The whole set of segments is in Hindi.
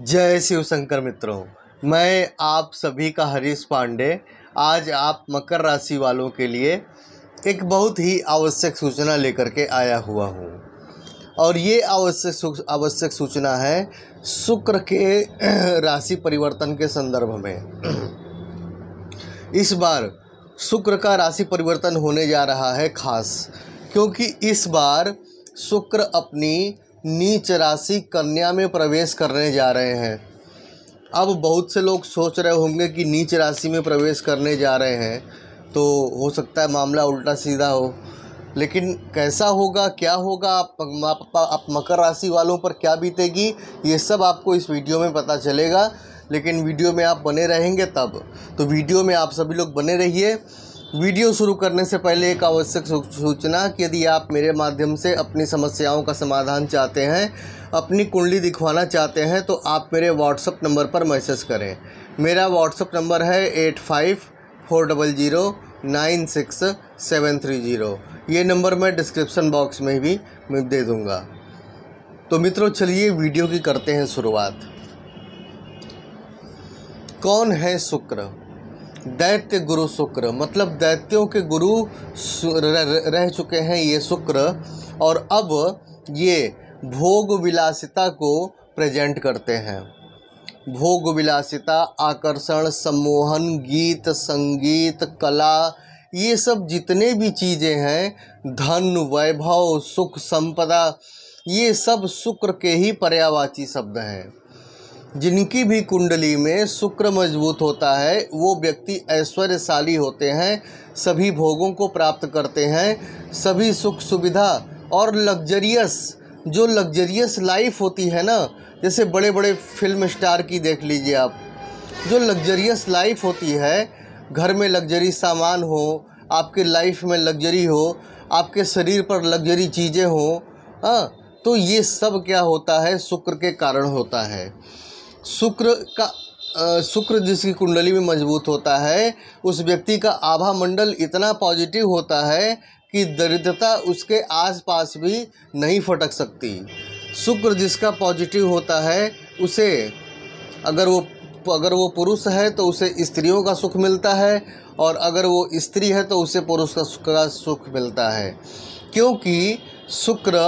जय शिव शंकर मित्रों, मैं आप सभी का हरीश पांडे। आज आप मकर राशि वालों के लिए एक बहुत ही आवश्यक सूचना लेकर के आया हुआ हूँ। और ये आवश्यक आवश्यक सूचना है शुक्र के राशि परिवर्तन के संदर्भ में। इस बार शुक्र का राशि परिवर्तन होने जा रहा है खास, क्योंकि इस बार शुक्र अपनी नीच राशि कन्या में प्रवेश करने जा रहे हैं। अब बहुत से लोग सोच रहे होंगे कि नीच राशि में प्रवेश करने जा रहे हैं तो हो सकता है मामला उल्टा सीधा हो। लेकिन कैसा होगा क्या होगा आप, आप, आप मकर राशि वालों पर क्या बीतेगी ये सब आपको इस वीडियो में पता चलेगा। लेकिन वीडियो में आप बने रहेंगे तब। तो वीडियो में आप सभी लोग बने रहिए। वीडियो शुरू करने से पहले एक आवश्यक सूचना कि यदि आप मेरे माध्यम से अपनी समस्याओं का समाधान चाहते हैं, अपनी कुंडली दिखवाना चाहते हैं तो आप मेरे व्हाट्सअप नंबर पर मैसेज करें। मेरा व्हाट्सअप नंबर है eight five four double zero nine six seven three zero ये नंबर मैं डिस्क्रिप्शन बॉक्स में भी दे दूँगा। तो मित्रों, चलिए वीडियो की करते हैं शुरुआत। कौन है शुक्र? दैत्य गुरु शुक्र मतलब दैत्यों के गुरु रह चुके हैं ये शुक्र, और अब ये भोग विलासिता को प्रेजेंट करते हैं। भोग विलासिता, आकर्षण, सम्मोहन, गीत, संगीत, कला, ये सब जितने भी चीज़ें हैं, धन, वैभव, सुख, संपदा, ये सब शुक्र के ही पर्यावाची शब्द हैं। जिनकी भी कुंडली में शुक्र मज़बूत होता है, वो व्यक्ति ऐश्वर्यशाली होते हैं, सभी भोगों को प्राप्त करते हैं, सभी सुख सुविधा और लग्जरियस, जो लग्जरियस लाइफ होती है ना, जैसे बड़े बड़े फ़िल्म स्टार की देख लीजिए आप, जो लग्जरियस लाइफ होती है, घर में लग्जरी सामान हो, आपके लाइफ में लग्जरी हो, आपके शरीर पर लग्जरी चीज़ें हों हाँ तो ये सब क्या होता है, शुक्र के कारण होता है। शुक्र का शुक्र जिसकी कुंडली में मज़बूत होता है, उस व्यक्ति का आभा मंडल इतना पॉजिटिव होता है कि दरिद्रता उसके आसपास भी नहीं फटक सकती। शुक्र जिसका पॉजिटिव होता है, उसे अगर वो अगर वो पुरुष है तो उसे स्त्रियों का सुख मिलता है और अगर वो स्त्री है तो उसे पुरुष का सुख का सुख मिलता है। क्योंकि शुक्र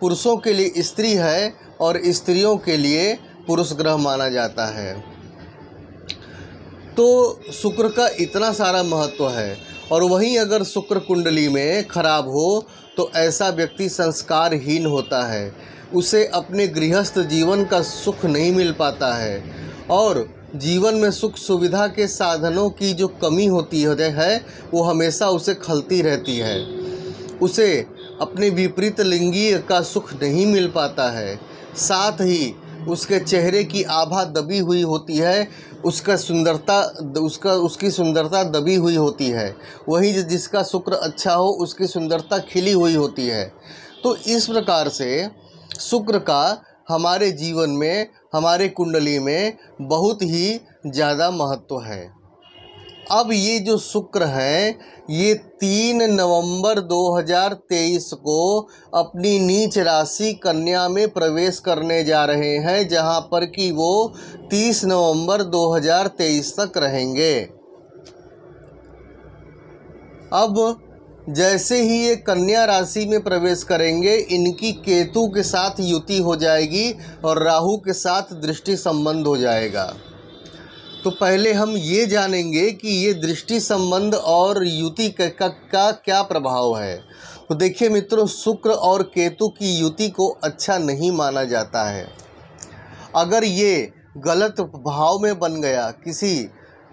पुरुषों के लिए स्त्री है और स्त्रियों के लिए पुरुष ग्रह माना जाता है। तो शुक्र का इतना सारा महत्व है और वहीं अगर शुक्र कुंडली में खराब हो तो ऐसा व्यक्ति संस्कारहीन होता है। उसे अपने गृहस्थ जीवन का सुख नहीं मिल पाता है और जीवन में सुख सुविधा के साधनों की जो कमी होती है वो हमेशा उसे खलती रहती है। उसे अपने विपरीत लिंगीय का सुख नहीं मिल पाता है। साथ ही उसके चेहरे की आभा दबी हुई होती है, उसका सुंदरता, उसका, उसकी सुंदरता दबी हुई होती है। वही जिसका शुक्र अच्छा हो, उसकी सुंदरता खिली हुई होती है। तो इस प्रकार से शुक्र का हमारे जीवन में, हमारे कुंडली में बहुत ही ज़्यादा महत्व है। अब ये जो शुक्र है, ये तीन नवंबर 2023 को अपनी नीच राशि कन्या में प्रवेश करने जा रहे हैं, जहाँ पर कि वो 30 नवंबर 2023 तक रहेंगे। अब जैसे ही ये कन्या राशि में प्रवेश करेंगे, इनकी केतु के साथ युति हो जाएगी और राहु के साथ दृष्टि संबंध हो जाएगा। तो पहले हम ये जानेंगे कि ये दृष्टि संबंध और युति का, का, का क्या प्रभाव है। तो देखिए मित्रों शुक्र और केतु की युति को अच्छा नहीं माना जाता है। अगर ये गलत भाव में बन गया किसी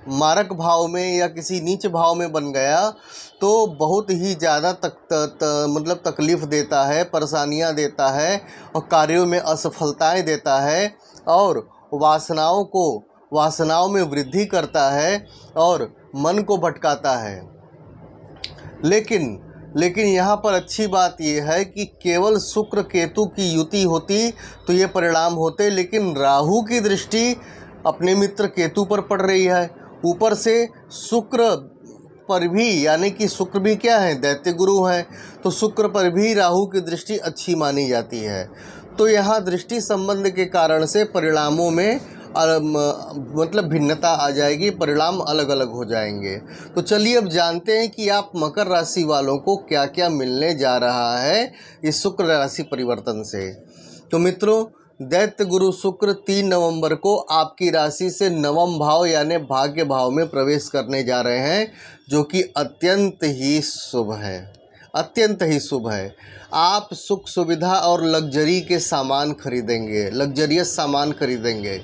मारक भाव में या किसी नीच भाव में बन गया तो बहुत ही ज़्यादा तक त, त, मतलब तकलीफ़ देता है परेशानियाँ देता है और कार्यों में असफलताएँ देता है और वासनाओं को वासनाओं में वृद्धि करता है और मन को भटकाता है। लेकिन लेकिन यहाँ पर अच्छी बात यह है कि केवल शुक्र केतु की युति होती तो ये परिणाम होते, लेकिन राहु की दृष्टि अपने मित्र केतु पर पड़ रही है। ऊपर से शुक्र पर भी, यानी कि शुक्र भी क्या है? दैत्य गुरु हैं तो शुक्र पर भी राहु की दृष्टि अच्छी मानी जाती है। तो यहाँ दृष्टि संबंध के कारण से परिणामों में मतलब भिन्नता आ जाएगी, परिणाम अलग अलग हो जाएँगे। तो चलिए अब जानते हैं कि आप मकर राशि वालों को क्या क्या मिलने जा रहा है इस शुक्र राशि परिवर्तन से। तो मित्रों, दैत्य गुरु शुक्र तीन नवंबर को आपकी राशि से नवम भाव यानी भाग्य भाव में प्रवेश करने जा रहे हैं, जो कि अत्यंत ही शुभ है। अत्यंत ही शुभ है। आप सुख सुविधा और लग्जरी के सामान खरीदेंगे, लग्जरियस सामान खरीदेंगे।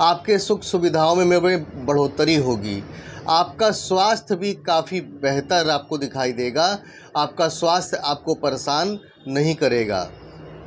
आपके सुख सुविधाओं में में बढ़ोतरी होगी। आपका स्वास्थ्य भी काफ़ी बेहतर आपको दिखाई देगा। आपका स्वास्थ्य आपको परेशान नहीं करेगा।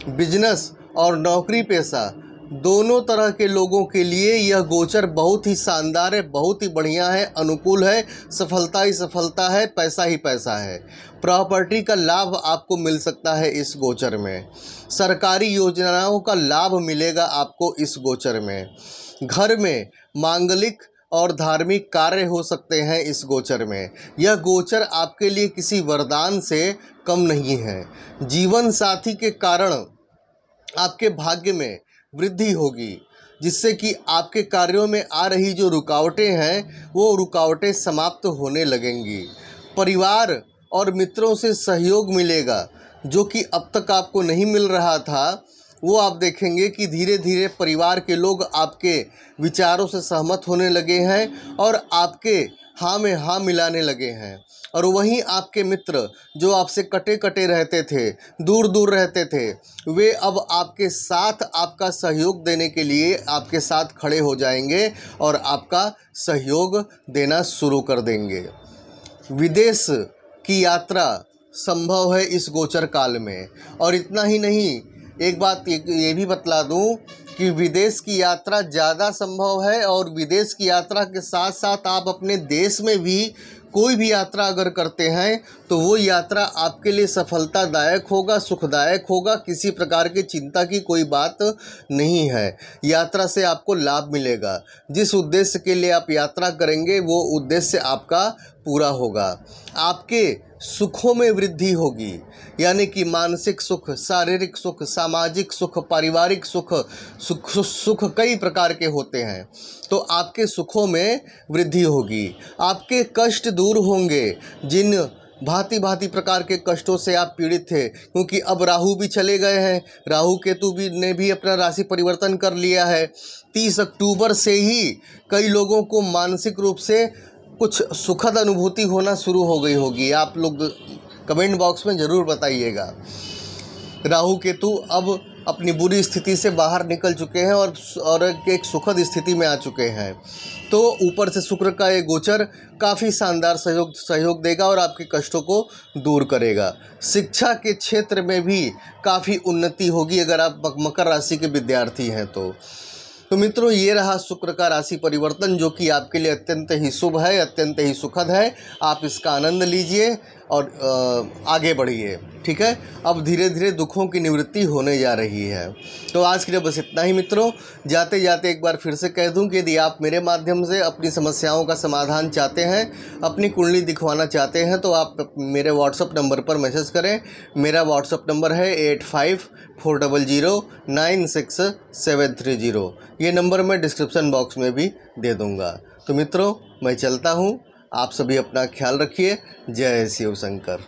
बिज़नेस और नौकरी पेशा दोनों तरह के लोगों के लिए यह गोचर बहुत ही शानदार है, बहुत ही बढ़िया है, अनुकूल है, सफलता ही सफलता है, पैसा ही पैसा है। प्रॉपर्टी का लाभ आपको मिल सकता है इस गोचर में। सरकारी योजनाओं का लाभ मिलेगा आपको इस गोचर में। घर में मांगलिक और धार्मिक कार्य हो सकते हैं इस गोचर में। यह गोचर आपके लिए किसी वरदान से कम नहीं है। जीवन साथी के कारण आपके भाग्य में वृद्धि होगी, जिससे कि आपके कार्यों में आ रही जो रुकावटें हैं, वो रुकावटें समाप्त होने लगेंगी। परिवार और मित्रों से सहयोग मिलेगा, जो कि अब तक आपको नहीं मिल रहा था। वो आप देखेंगे कि धीरे धीरे परिवार के लोग आपके विचारों से सहमत होने लगे हैं और आपके हाँ में हाँ मिलाने लगे हैं। और वहीं आपके मित्र जो आपसे कटे कटे रहते थे दूर दूर रहते थे, वे अब आपके साथ आपका सहयोग देने के लिए आपके साथ खड़े हो जाएँगे और आपका सहयोग देना शुरू कर देंगे। विदेश की यात्रा संभव है इस गोचर काल में। और इतना ही नहीं एक बात ये भी बतला दूँ कि विदेश की यात्रा ज़्यादा संभव है और विदेश की यात्रा के साथ साथ आप अपने देश में भी कोई भी यात्रा अगर करते हैं तो वो यात्रा आपके लिए सफलतादायक होगा, सुखदायक होगा, किसी प्रकार की चिंता की कोई बात नहीं है। यात्रा से आपको लाभ मिलेगा। जिस उद्देश्य के लिए आप यात्रा करेंगे, वो उद्देश्य आपका पूरा होगा। आपके सुखों में वृद्धि होगी। यानी कि मानसिक सुख, शारीरिक सुख, सामाजिक सुख, पारिवारिक सुख सुख सुख कई प्रकार के होते हैं। तो आपके सुखों में वृद्धि होगी। आपके कष्ट दूर होंगे। जिन भांति भांति प्रकार के कष्टों से आप पीड़ित थे, क्योंकि अब राहु भी चले गए हैं। राहु केतु भी, ने भी अपना राशि परिवर्तन कर लिया है। तीस अक्टूबर से ही कई लोगों को मानसिक रूप से कुछ सुखद अनुभूति होना शुरू हो गई होगी। आप लोग कमेंट बॉक्स में ज़रूर बताइएगा। राहु केतु अब अपनी बुरी स्थिति से बाहर निकल चुके हैं और और एक सुखद स्थिति में आ चुके हैं। तो ऊपर से शुक्र का ये गोचर काफ़ी शानदार सहयोग सहयोग देगा और आपके कष्टों को दूर करेगा। शिक्षा के क्षेत्र में भी काफ़ी उन्नति होगी अगर आप मकर राशि के विद्यार्थी हैं तो। तो मित्रों, ये रहा शुक्र का राशि परिवर्तन, जो कि आपके लिए अत्यंत ही शुभ है, अत्यंत ही सुखद है। आप इसका आनंद लीजिए। और आगे बढ़िए, ठीक है? अब धीरे धीरे दुखों की निवृत्ति होने जा रही है। तो आज के लिए बस इतना ही मित्रों। जाते जाते एक बार फिर से कह दूँ कि यदि आप मेरे माध्यम से अपनी समस्याओं का समाधान चाहते हैं, अपनी कुंडली दिखवाना चाहते हैं तो आप मेरे व्हाट्सअप नंबर पर मैसेज करें। मेरा व्हाट्सअप नंबर है eight five four double zero nine six seven three zero ये नंबर मैं डिस्क्रिप्सन बॉक्स में भी दे दूँगा। तो मित्रों, मैं चलता हूँ। आप सभी अपना ख्याल रखिए। जय शिव शंकर